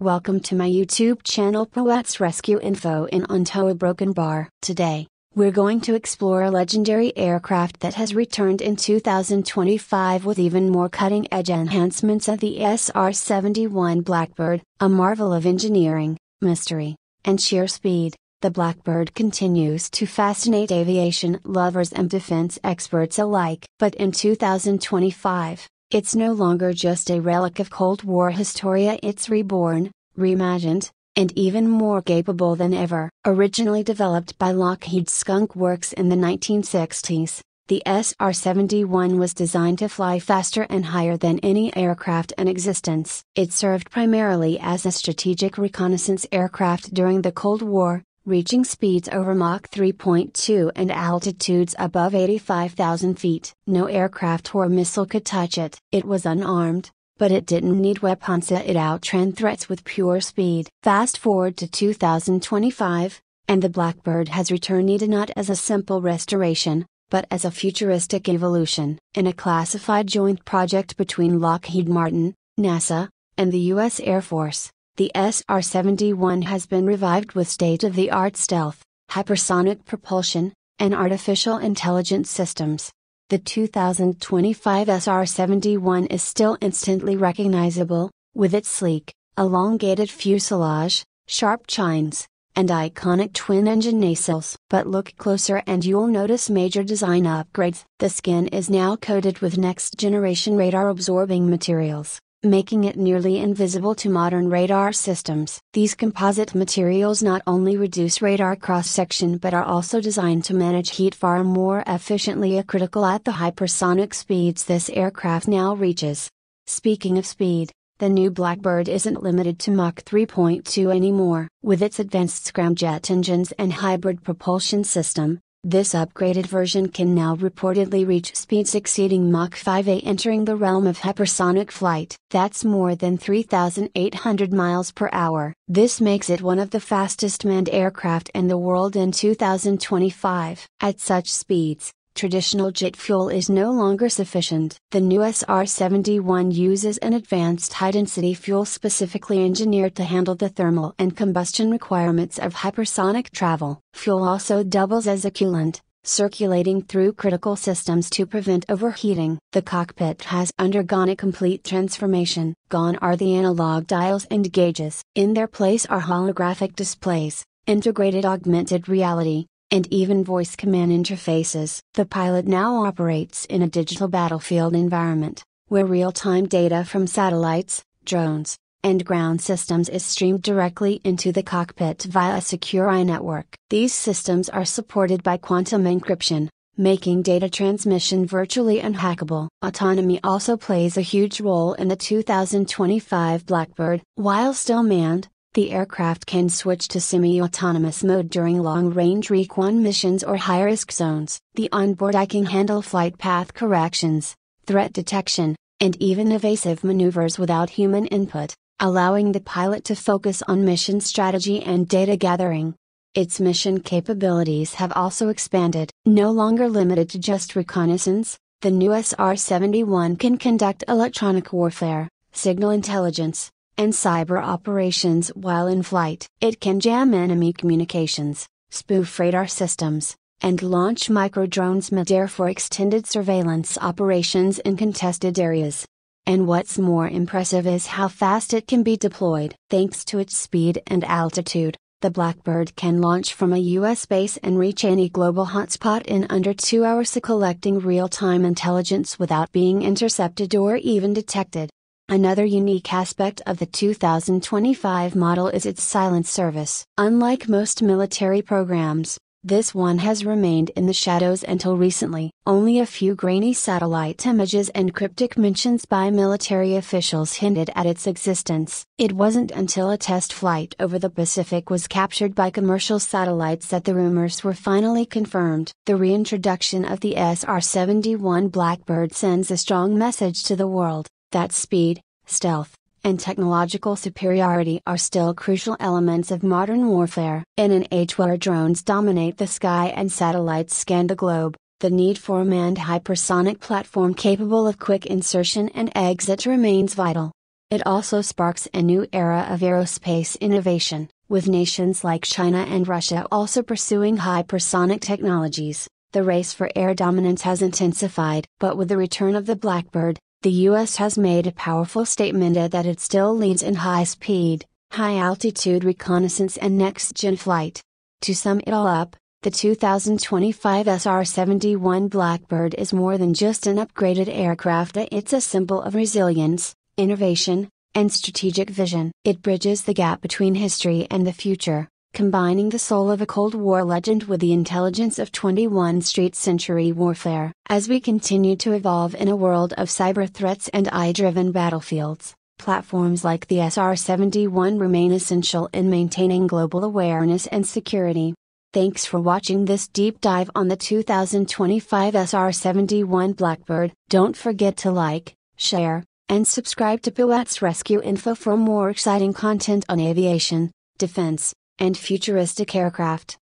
Welcome to my YouTube channel Pawaz Rescue Info in Onto a Broken Bar. Today, we're going to explore a legendary aircraft that has returned in 2025 with even more cutting edge enhancements of the SR 71 Blackbird, a marvel of engineering, mystery, and sheer speed. The Blackbird continues to fascinate aviation lovers and defense experts alike. But in 2025, it's no longer just a relic of Cold War historia, it's reborn, reimagined, and even more capable than ever. Originally developed by Lockheed Skunk Works in the 1960s, the SR 71 was designed to fly faster and higher than any aircraft in existence. It served primarily as a strategic reconnaissance aircraft during the Cold War, reaching speeds over Mach 3.2 and altitudes above 85,000 feet. No aircraft or missile could touch it. It was unarmed, but it didn't need weapons. It outran threats with pure speed. Fast forward to 2025, and the Blackbird has returned not as a simple restoration, but as a futuristic evolution. In a classified joint project between Lockheed Martin, NASA, and the U.S. Air Force, the SR 71 has been revived with state of the art stealth, hypersonic propulsion, and artificial intelligence systems. The 2025 SR 71 is still instantly recognizable, with its sleek, elongated fuselage, sharp chines, and iconic twin engine nacelles. But look closer and you'll notice major design upgrades. The skin is now coated with next generation radar absorbing materials making it nearly invisible to modern radar systems. These composite materials not only reduce radar cross section but are also designed to manage heat far more efficiently, a critical at the hypersonic speeds this aircraft now reaches. Speaking of speed, the new Blackbird isn't limited to Mach 3.2 anymore. With its advanced scramjet engines and hybrid propulsion system, this upgraded version can now reportedly reach speeds exceeding Mach 5a entering the realm of hypersonic flight. That's more than 3,800 miles per hour. This makes it one of the fastest manned aircraft in the world in 2025. At such speeds, traditional jet fuel is no longer sufficient. The new SR 71 uses an advanced high density fuel specifically engineered to handle the thermal and combustion requirements of hypersonic travel. Fuel also doubles as a coolant, circulating through critical systems to prevent overheating. The cockpit has undergone a complete transformation. Gone are the analog dials and gauges. In their place are holographic displays, integrated augmented reality, and even voice command interfaces. The pilot now operates in a digital battlefield environment, where real time data from satellites, drones, and ground systems is streamed directly into the cockpit via a secure AI network. These systems are supported by quantum encryption, making data transmission virtually unhackable. Autonomy also plays a huge role in the 2025 Blackbird. While still manned, the aircraft can switch to semi-autonomous mode during long-range recon missions or high-risk zones. The onboard AI can handle flight path corrections, threat detection, and even evasive maneuvers without human input, allowing the pilot to focus on mission strategy and data gathering. Its mission capabilities have also expanded. No longer limited to just reconnaissance, the new SR 71 can conduct electronic warfare, signal intelligence, and cyber operations while in flight. It can jam enemy communications, spoof radar systems, and launch micro drones midair for extended surveillance operations in contested areas. And what's more impressive is how fast it can be deployed. Thanks to its speed and altitude, the Blackbird can launch from a US base and reach any global hotspot in under two hours, collecting real time intelligence without being intercepted or even detected. Another unique aspect of the 2025 model is its silent service. Unlike most military programs, this one has remained in the shadows until recently. Only a few grainy satellite images and cryptic mentions by military officials hinted at its existence. It wasn't until a test flight over the Pacific was captured by commercial satellites that the rumors were finally confirmed. The reintroduction of the SR 71 Blackbird sends a strong message to the world that speed, stealth, and technological superiority are still crucial elements of modern warfare. In an age where drones dominate the sky and satellites scan the globe, the need for a manned hypersonic platform capable of quick insertion and exit remains vital. It also sparks a new era of aerospace innovation, with nations like China and Russia also pursuing hypersonic technologies. The race for air dominance has intensified, but with the return of the Blackbird, the US has made a powerful statement that it still leads in high speed, high altitude reconnaissance and next gen flight. To sum it all up, the 2025 SR 71 Blackbird is more than just an upgraded aircraft, it's a symbol of resilience, innovation, and strategic vision. It bridges the gap between history and the future, combining the soul of a Cold War legend with the intelligence of 21st street century warfare. As we continue to evolve in a world of cyber threats and AI driven battlefields, platforms like the SR 71 remain essential in maintaining global awareness and security. Thanks for watching this deep dive on the 2025 SR 71 Blackbird. Don't forget to like, share, and subscribe to Pawaz Rescue Info for more exciting content on aviation, defense, and futuristic aircraft.